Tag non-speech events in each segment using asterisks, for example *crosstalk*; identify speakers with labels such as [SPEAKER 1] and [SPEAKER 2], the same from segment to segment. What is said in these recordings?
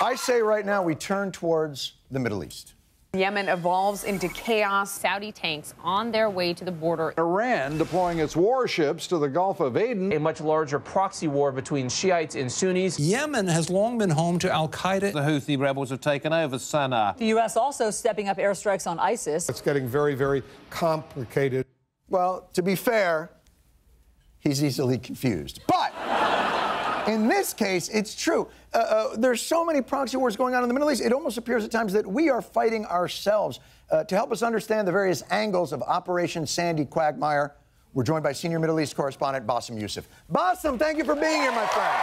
[SPEAKER 1] I say right now we turn towards the Middle East.
[SPEAKER 2] Yemen evolves into chaos. Saudi tanks on their way to the border.
[SPEAKER 3] Iran deploying its warships to the Gulf of Aden.
[SPEAKER 4] A much larger proxy war between Shiites and Sunnis.
[SPEAKER 5] Yemen has long been home to Al Qaeda.
[SPEAKER 6] The Houthi rebels have taken over Sana'a.
[SPEAKER 7] The U.S. also stepping up airstrikes on ISIS.
[SPEAKER 8] It's getting very, very complicated.
[SPEAKER 1] Well, to be fair, he's easily confused. But in this case, it's true. Uh, uh, there's so many proxy wars going on in the Middle East, it almost appears at times that we are fighting ourselves. Uh, to help us understand the various angles of Operation Sandy Quagmire, we're joined by senior Middle East correspondent Bassem Youssef. Bassem, thank you for being here, my friend.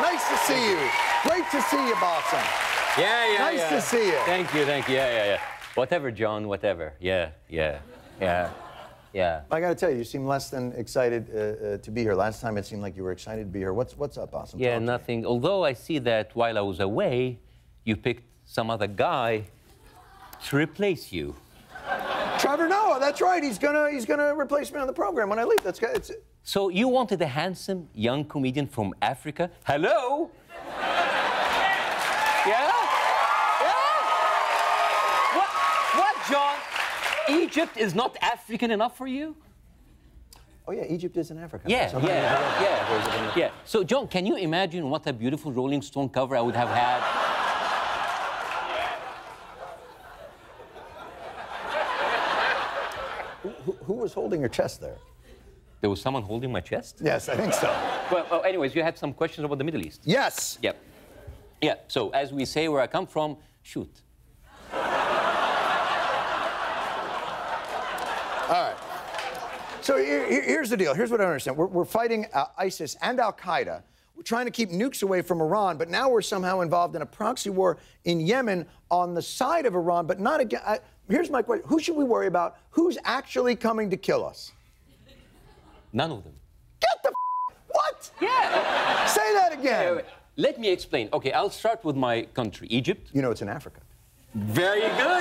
[SPEAKER 1] Nice to see you. Great to see you, Bassem.
[SPEAKER 9] Yeah, yeah,
[SPEAKER 1] Nice
[SPEAKER 9] yeah.
[SPEAKER 1] to see you.
[SPEAKER 9] Thank you, thank you. Yeah, yeah, yeah. Whatever, Jon, whatever. Yeah, yeah, yeah, yeah.
[SPEAKER 1] I got to tell you, you seem less than excited uh, uh, to be here. Last time it seemed like you were excited to be here. What's what's up, Bassem?
[SPEAKER 9] Yeah,
[SPEAKER 1] Talk
[SPEAKER 9] nothing. Although I see that while I was away, you picked some other guy to replace you.
[SPEAKER 1] Trevor Noah, that's right. He's gonna he's gonna replace me on the program when I leave. That's good. It's,
[SPEAKER 9] So you wanted a handsome young comedian from Africa? Hello? yeah? Yeah? What, what, Jon? Egypt is not African enough for you?
[SPEAKER 1] oh yeah, Egypt is in Africa.
[SPEAKER 9] Yeah,
[SPEAKER 1] Somehow-
[SPEAKER 9] yeah, yeah, yeah. So, Jon, can you imagine what a beautiful Rolling Stone cover I would have had?
[SPEAKER 1] Who, who was holding your chest there?
[SPEAKER 9] There was someone holding my chest?
[SPEAKER 1] Yes, I think so.
[SPEAKER 9] Well, well, anyways, you had some questions about the Middle East.
[SPEAKER 1] Yes.
[SPEAKER 9] Yep. Yeah, so as we say where I come from, shoot.
[SPEAKER 1] Right. So here- here- here's the deal. Here's what I understand. We're, we're fighting uh, ISIS and Al Qaeda. We're trying to keep nukes away from Iran, but now we're somehow involved in a proxy war in Yemen on the side of Iran, but not again. I, here's my question: Who should we worry about? Who's actually coming to kill us?
[SPEAKER 9] None of them.
[SPEAKER 1] Get the f- what?
[SPEAKER 9] Yeah.
[SPEAKER 1] Say that again.
[SPEAKER 9] Wait, wait. Let me explain. Okay, I'll start with my country, Egypt.
[SPEAKER 1] You know it's in Africa.
[SPEAKER 9] Very good,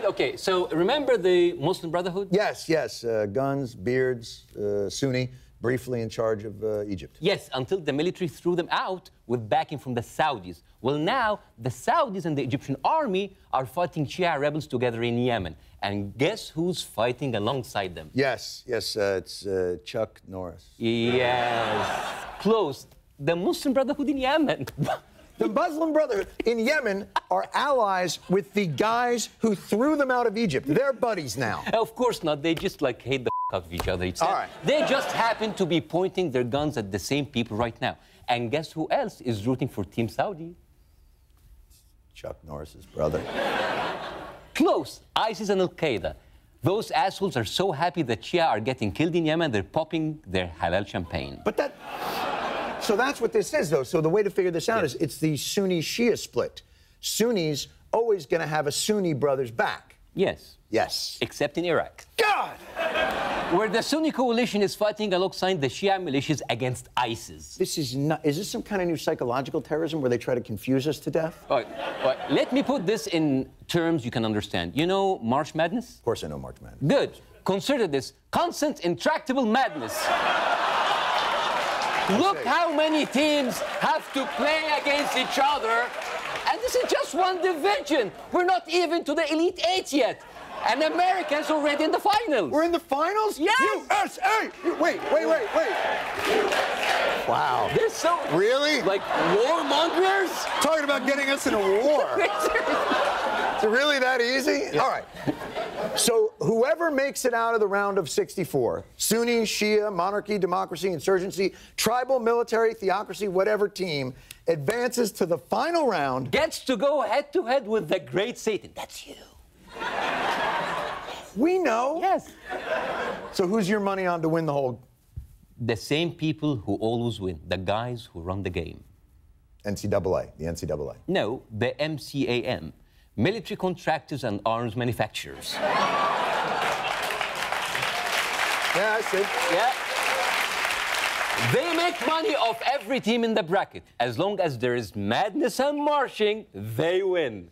[SPEAKER 9] Jon. Okay, so remember the Muslim Brotherhood?
[SPEAKER 1] Yes, yes. Uh, guns, beards, uh, Sunni, briefly in charge of uh, Egypt.
[SPEAKER 9] Yes, until the military threw them out with backing from the Saudis. Well, now the Saudis and the Egyptian army are fighting Shia rebels together in Yemen. And guess who's fighting alongside them?
[SPEAKER 1] Yes, yes. Uh, it's uh, Chuck Norris.
[SPEAKER 9] Yes, close. The Muslim Brotherhood in Yemen. *laughs*
[SPEAKER 1] The Muslim Brotherhood in Yemen are allies with the guys who threw them out of Egypt. They're buddies now.
[SPEAKER 9] of course not. They just like hate the f- out of each other. It's
[SPEAKER 1] All right.
[SPEAKER 9] They just happen to be pointing their guns at the same people right now. And guess who else is rooting for Team Saudi?
[SPEAKER 1] Chuck Norris's brother. *laughs*
[SPEAKER 9] Close. ISIS and Al Qaeda. Those assholes are so happy that Shia are getting killed in Yemen, they're popping their halal champagne.
[SPEAKER 1] But that. So that's what this is, though. So the way to figure this out is it's the Sunni Shia split. Sunnis always going to have a Sunni brother's back.
[SPEAKER 9] Yes,
[SPEAKER 1] Yes.
[SPEAKER 9] except in Iraq,
[SPEAKER 1] God!
[SPEAKER 9] where the Sunni coalition is fighting alongside the Shia militias against ISIS.
[SPEAKER 1] This is not. Is this some kind of new psychological terrorism where they try to confuse us to death?
[SPEAKER 9] All right, all right, let me put this in terms you can understand. You know March Madness?
[SPEAKER 1] Of course, I know March Madness.
[SPEAKER 9] Good. Consider this constant, intractable madness. Look how many teams have to play against each other. And this is just one division. We're not even to the Elite Eight yet. And America's already in the finals.
[SPEAKER 1] We're in the finals?
[SPEAKER 9] Yes!
[SPEAKER 1] USA! Wait, wait, wait, wait. Wow.
[SPEAKER 9] They're so.
[SPEAKER 1] Really?
[SPEAKER 9] Like warmongers?
[SPEAKER 1] Talking about getting us in a war. *laughs* Is it really that easy? All right. So whoever makes it out of the round of 64, Sunni, Shia, monarchy, democracy, insurgency, tribal, military, theocracy, whatever team, advances to the final round.
[SPEAKER 9] Gets to go head to head with the great Satan. That's you.
[SPEAKER 1] We know.
[SPEAKER 9] Yes.
[SPEAKER 1] So who's your money on to win the whole
[SPEAKER 9] The same people who always win, the guys who run the game.
[SPEAKER 1] NCAA, the NCAA?
[SPEAKER 9] No, the MCAM, military contractors and arms manufacturers.
[SPEAKER 1] Yeah, I see.
[SPEAKER 9] Yeah. They make money off every team in the bracket. As long as there is madness and marching, they win.